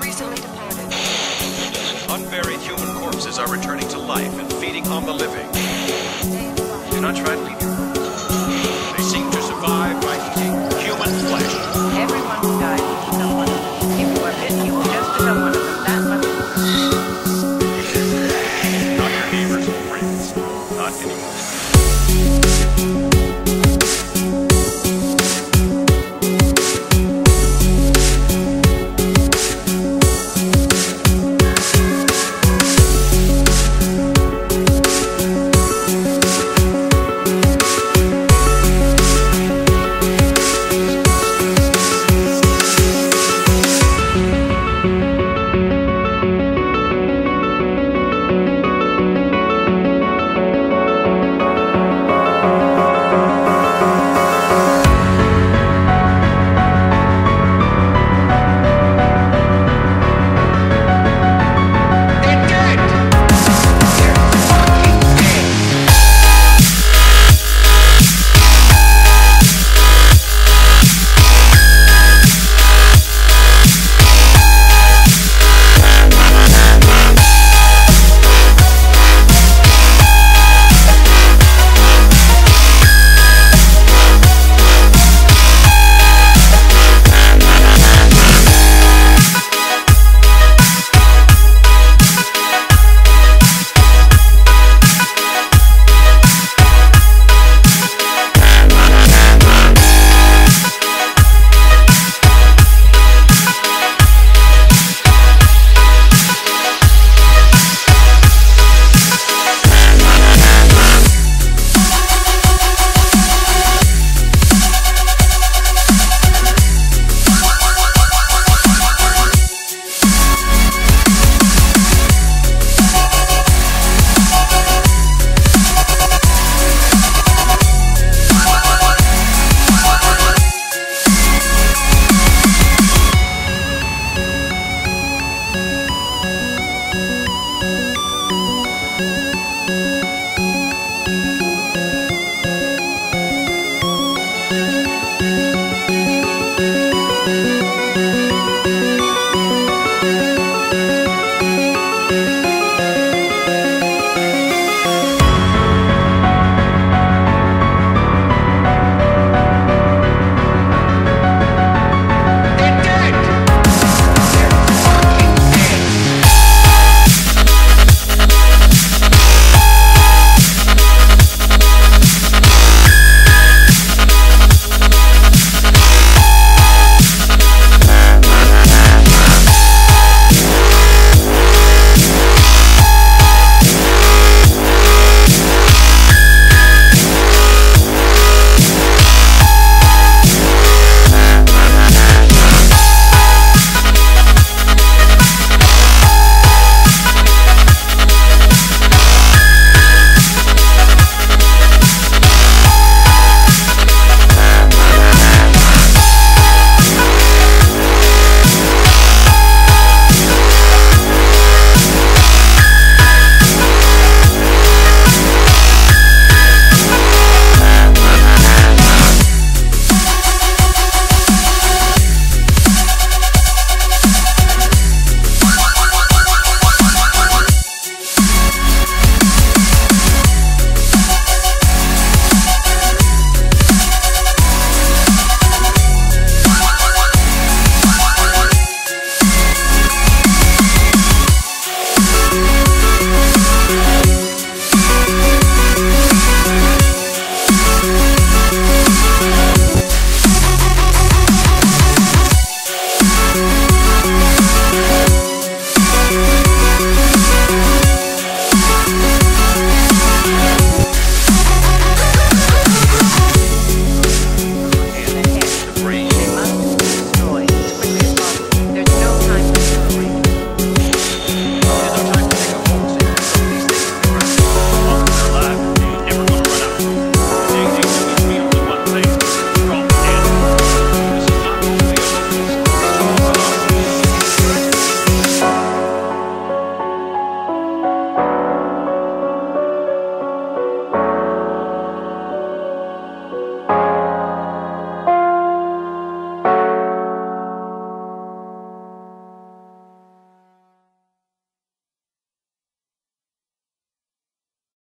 recently departed. Unburied human corpses are returning to life and feeding on the living. Do not try to leave your